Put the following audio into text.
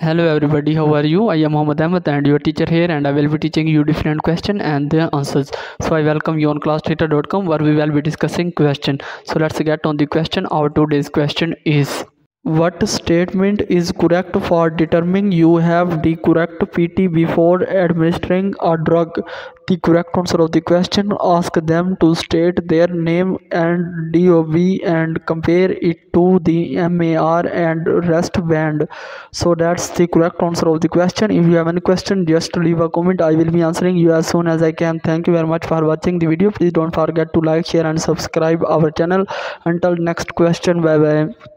hello everybody. How are you? I am Muhammad Ahmed and your teacher here and i will be teaching you different question and their answers. So i welcome you on classtheta.com where we will be discussing question. So let's get on the question. Our today's question is what statement is correct for determining you have the correct pt before administering a drug? The correct answer of the question ask them to state their name and DOB and compare it to the MAR and wristband so that's the correct answer of the question. If you have any question just leave a comment. I will be answering you as soon as I can. Thank you very much for watching the video. Please don't forget to like share and subscribe our channel. Until next question. Bye bye